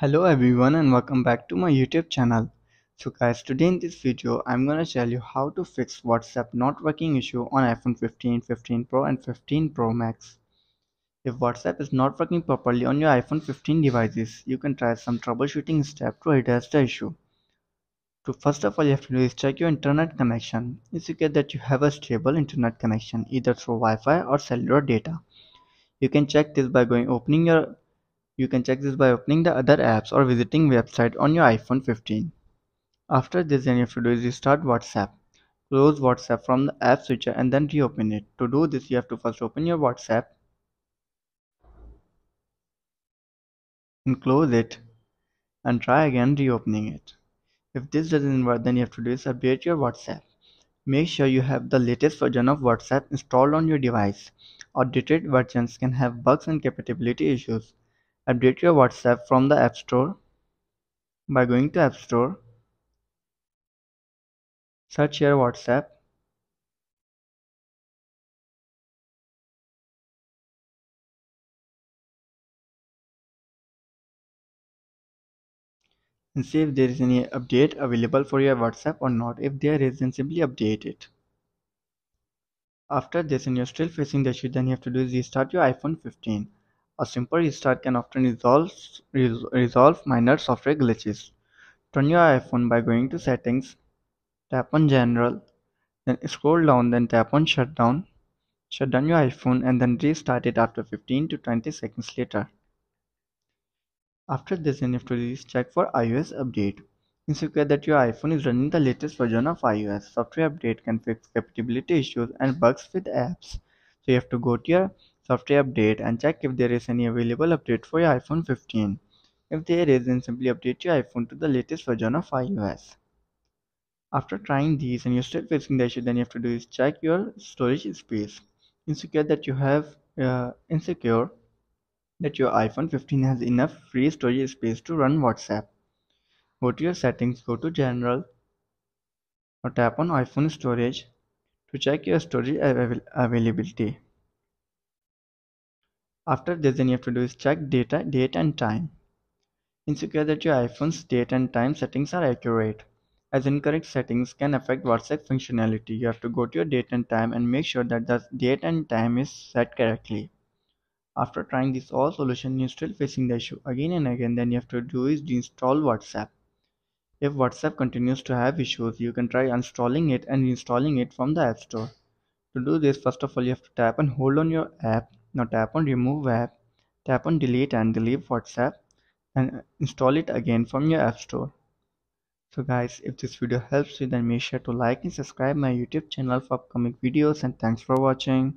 Hello everyone and welcome back to my YouTube channel. So guys today in this video I'm gonna tell you how to fix WhatsApp not working issue on iPhone 15, 15 Pro and 15 Pro Max. If WhatsApp is not working properly on your iPhone 15 devices you can try some troubleshooting steps to address the issue. To first of all you have to do is check your internet connection. Ensure that you have a stable internet connection either through Wi-Fi or cellular data. You can check this by going opening your you can check this by opening the other apps or visiting website on your iPhone 15. After this then you have to do is restart WhatsApp. Close WhatsApp from the app switcher and then reopen it. To do this you have to first open your WhatsApp and close it and try again reopening it. If this doesn't work then you have to do is update your WhatsApp. Make sure you have the latest version of WhatsApp installed on your device. Outdated versions can have bugs and compatibility issues. Update your WhatsApp from the App Store by going to App Store. Search your WhatsApp. And see if there is any update available for your WhatsApp or not. If there is, then simply update it. After this and you're still facing the issue, then you have to do is restart your iPhone 15. A simple restart can often resolve, resolve minor software glitches. Turn your iPhone by going to settings, tap on general, then scroll down, then tap on shutdown. Shut down your iPhone and then restart it after 15 to 20 seconds later. After this, you have to check for iOS update. Ensure that your iPhone is running the latest version of iOS. Software update can fix compatibility issues and bugs with apps. So you have to go to your software update and check if there is any available update for your iPhone 15. If there is, then simply update your iPhone to the latest version of iOS. After trying these and you're still facing the issue, then you have to do is check your storage space. Insecure that you have uh, insecure that your iPhone 15 has enough free storage space to run WhatsApp. Go to your settings, go to general, or tap on iPhone storage to check your storage avail availability. After this then you have to do is check data, date and time. Ensure that your iPhone's date and time settings are accurate. As incorrect settings can affect WhatsApp functionality, you have to go to your date and time and make sure that the date and time is set correctly. After trying this all solution you're still facing the issue again and again then you have to do is deinstall WhatsApp. If WhatsApp continues to have issues you can try uninstalling it and reinstalling it from the App Store. To do this first of all you have to tap and hold on your app now tap on remove app, tap on delete and delete WhatsApp and install it again from your app store. So guys, if this video helps you then make sure to like and subscribe my YouTube channel for upcoming videos and thanks for watching.